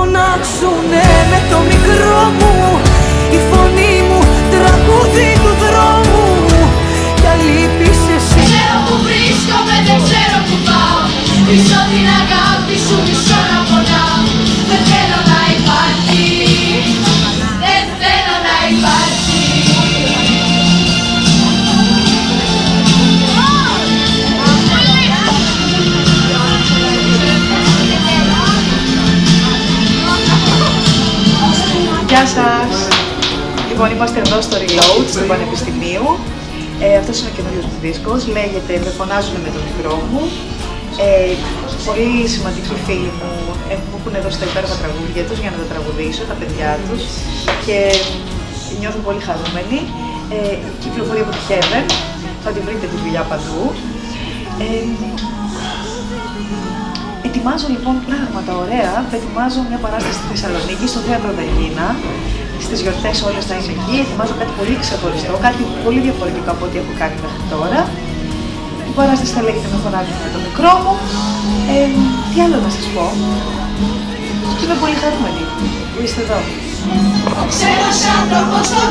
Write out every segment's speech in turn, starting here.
φωνάξουνε με το μικρό μου Η φωνή Γεια σας! Λοιπόν, είμαστε εδώ στο Reload, στο Πανεπιστημίου. Ε, αυτός είναι ο καινούριος μου δίσκος, λέγεται «Με φωνάζουν με το μικρό μου». Ε, πολύ σημαντικοί φίλοι μου ε, μου έχουν δώσει τα υπέροχα τραγούδια τους για να τα τραγουδήσω, τα παιδιά τους και νιώθω πολύ χαρούμενοι. Ε, κυκλοφορεί από τη Heaven, θα τη βρείτε τη δουλειά παντού. Ε, Ετοιμάζω λοιπόν πράγματα ωραία. Ετοιμάζω μια παράσταση στη Θεσσαλονίκη, στο Θέατρο Βεργίνα. Στις γιορτές όλες θα είμαι εκεί. Ετοιμάζω κάτι πολύ ξεχωριστό, κάτι πολύ διαφορετικό από ό,τι έχω κάνει μέχρι τώρα. Η παράσταση θα λέγεται Με φωνάζει με το μικρό μου. Ε, τι άλλο να σας πω; Και είμαι πολύ χαρούμενη που είστε εδώ. Ξένος άνθρωπος στον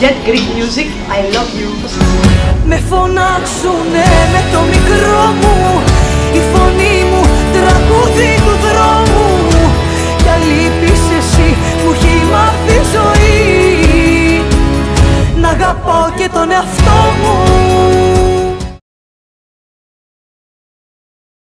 Get Greek music, I love you. Με φωνάξουνε με το μικρό μου. Η φωνή μου τραγούδι του δρόμου. Για λείπεις εσύ μου έχει μάθει η ζωή. Να αγαπάω και τον εαυτό